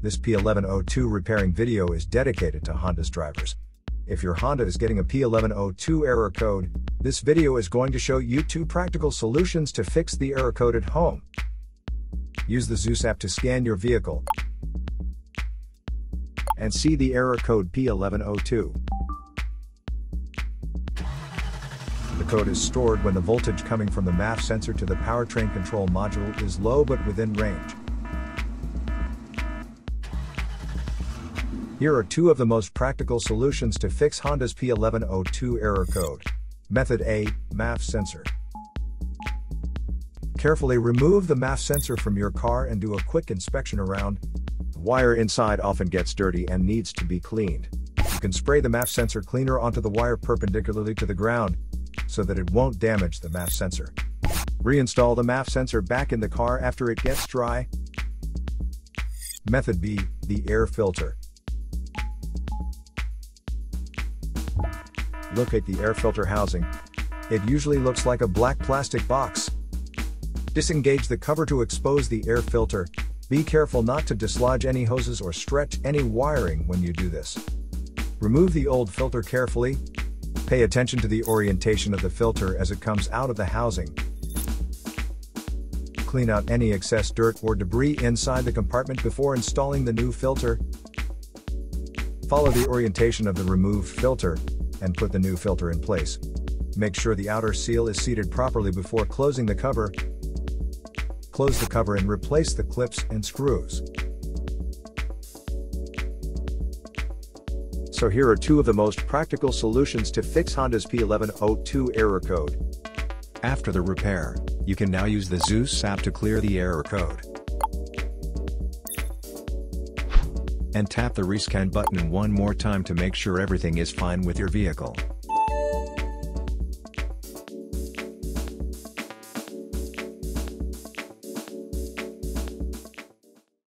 This P1102 repairing video is dedicated to Honda's drivers. If your Honda is getting a P1102 error code, this video is going to show you two practical solutions to fix the error code at home. Use the ZUS app to scan your vehicle and see the error code P1102. The code is stored when the voltage coming from the MAF sensor to the powertrain control module is low but within range. Here are two of the most practical solutions to fix Honda's P1102 error code. Method A, MAF sensor. Carefully remove the MAF sensor from your car and do a quick inspection around. Wire inside often gets dirty and needs to be cleaned. You can spray the MAF sensor cleaner onto the wire perpendicularly to the ground so that it won't damage the MAF sensor. Reinstall the MAF sensor back in the car after it gets dry. Method B, the air filter. Locate the air filter housing. It usually looks like a black plastic box. Disengage the cover to expose the air filter. Be careful not to dislodge any hoses or stretch any wiring when you do this. Remove the old filter carefully. Pay attention to the orientation of the filter as it comes out of the housing. Clean out any excess dirt or debris inside the compartment before installing the new filter. Follow the orientation of the removed filter, and put the new filter in place. Make sure the outer seal is seated properly before closing the cover. Close the cover and replace the clips and screws. So here are two of the most practical solutions to fix Honda's P1102 error code. After the repair, you can now use the ZUS app to clear the error code. And tap the rescan button one more time to make sure everything is fine with your vehicle.